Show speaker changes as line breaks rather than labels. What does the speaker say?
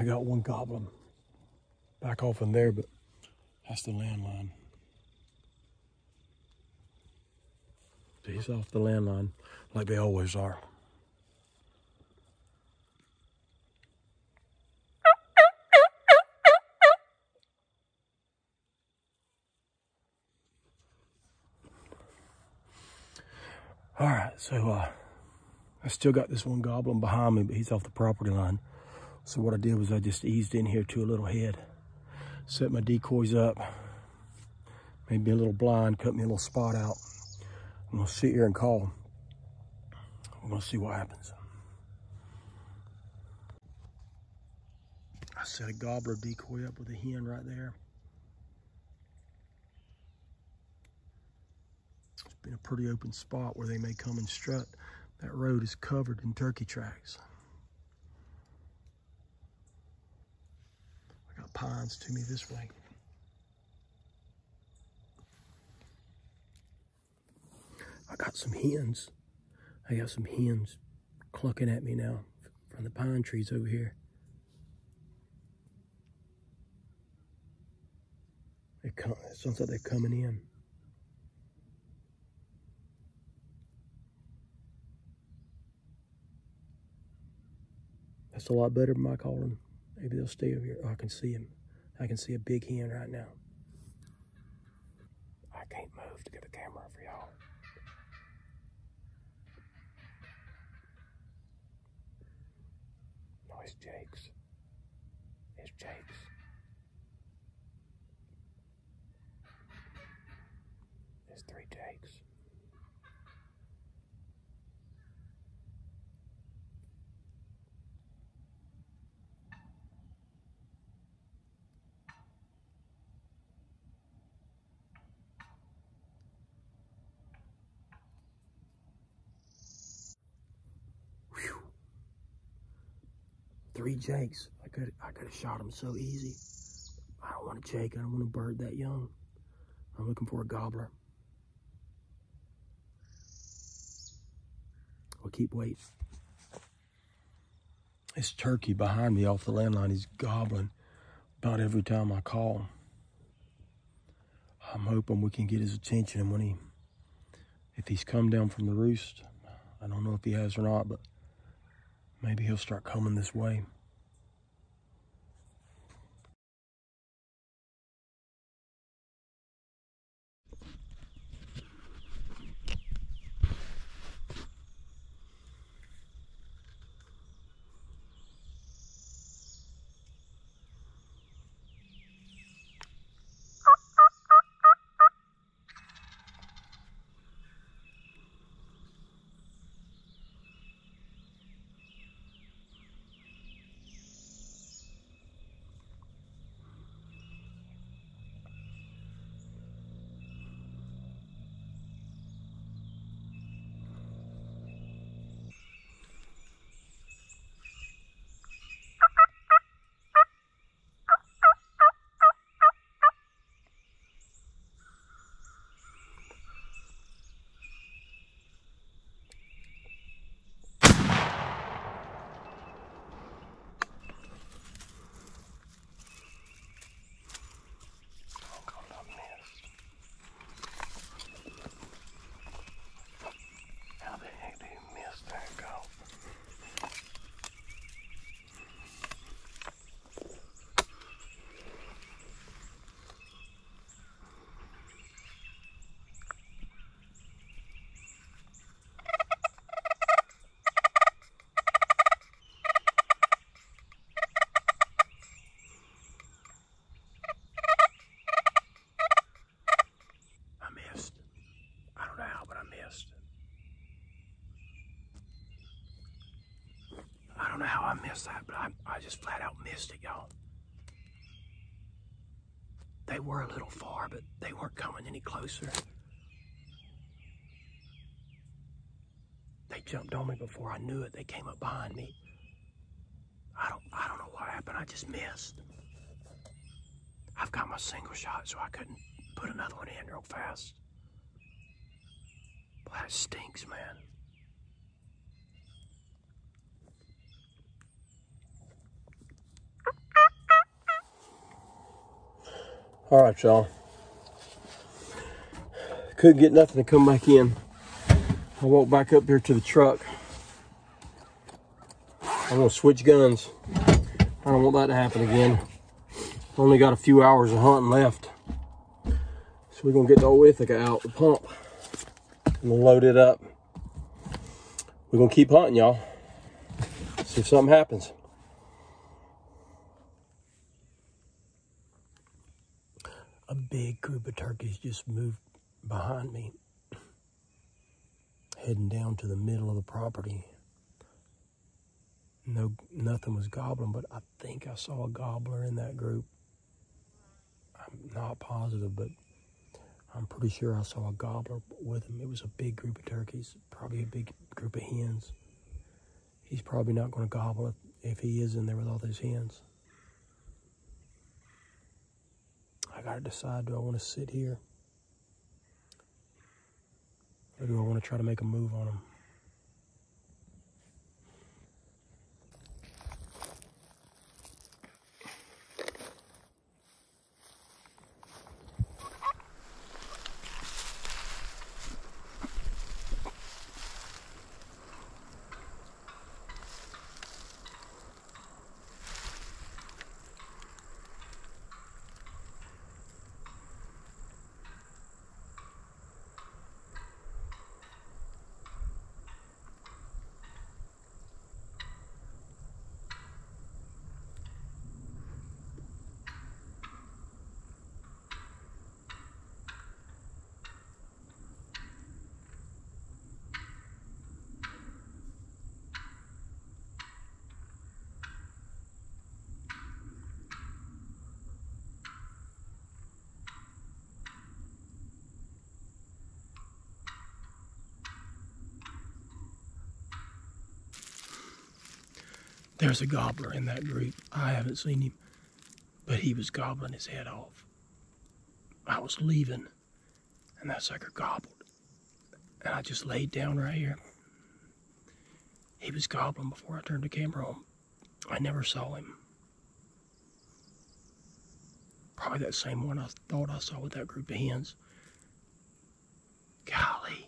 I got one goblin back off in there, but that's the landline. He's off the landline like they always are. All right, so uh, I still got this one goblin behind me, but he's off the property line. So what I did was I just eased in here to a little head, set my decoys up, made me a little blind, cut me a little spot out. I'm gonna sit here and call. We're gonna see what happens. I set a gobbler decoy up with a hen right there. It's been a pretty open spot where they may come and strut. That road is covered in turkey tracks. Pines to me this way. I got some hens. I got some hens clucking at me now from the pine trees over here. They come, it sounds like they're coming in. That's a lot better than my calling. Maybe they'll stay over here. Oh, I can see him. I can see a big hen right now. I can't move to get the camera for y'all. No, it's Jake's. It's Jake's. There's three Jakes. Three Jakes. I could I could have shot him so easy. I don't want a Jake. I don't want a bird that young. I'm looking for a gobbler. We'll keep waiting. This turkey behind me off the landline is gobbling about every time I call. Him. I'm hoping we can get his attention and when he, if he's come down from the roost, I don't know if he has or not, but maybe he'll start coming this way. Oh, God, I missed. How the heck do you miss that goal? I missed. I don't know how, but I missed. I don't know how I missed that, but I, I just flat out missed it, y'all. They were a little far, but they weren't coming any closer. They jumped on me before I knew it. They came up behind me. I don't I don't know what happened. I just missed. I've got my single shot, so I couldn't put another one in real fast. Boy, that stinks, man. All right, y'all. Couldn't get nothing to come back in. I walked back up here to the truck. I'm gonna switch guns. I don't want that to happen again. Only got a few hours of hunting left. So we're gonna get the old Ithaca out, the pump. And load it up. We're gonna keep hunting, y'all. See if something happens. A big group of turkeys just moved behind me, heading down to the middle of the property. No, nothing was gobbling, but I think I saw a gobbler in that group. I'm not positive, but I'm pretty sure I saw a gobbler with him. It was a big group of turkeys, probably a big group of hens. He's probably not going to gobble if he is in there with all those hens. To decide do I want to sit here or do I want to try to make a move on him? There's a gobbler in that group. I haven't seen him, but he was gobbling his head off. I was leaving, and that sucker gobbled. And I just laid down right here. He was gobbling before I turned the camera on. I never saw him. Probably that same one I thought I saw with that group of hens. Golly.